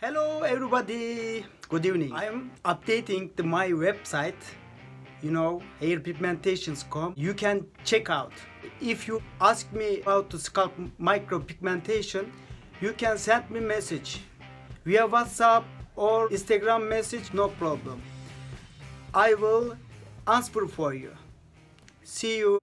Hello everybody, good evening. I am updating the, my website, you know, hairpigmentations.com. You can check out. If you ask me about to scalp micropigmentation, you can send me message via WhatsApp or Instagram message, no problem. I will answer for you. See you.